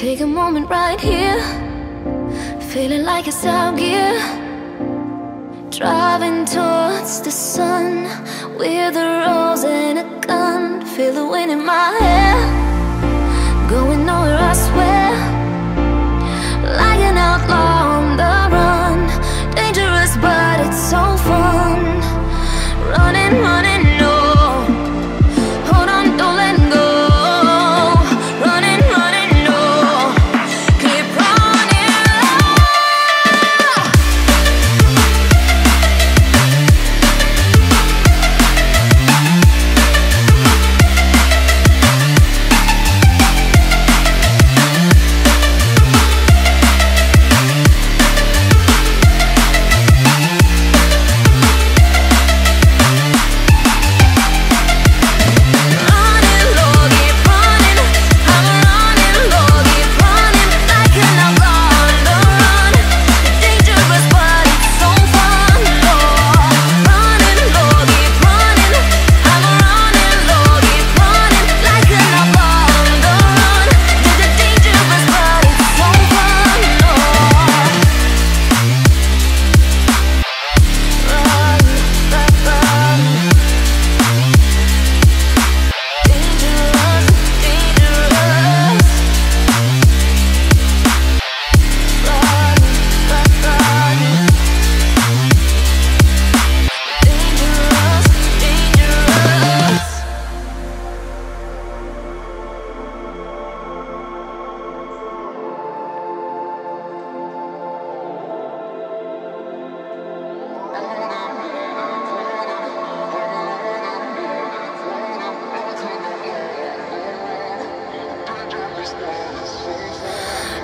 Take a moment right here, feeling like it's out gear. Driving towards the sun with a rose and a gun. Feel the wind in my hair, going nowhere, I swear. Like an outlaw on the run, dangerous, but it's so fun. Running, running.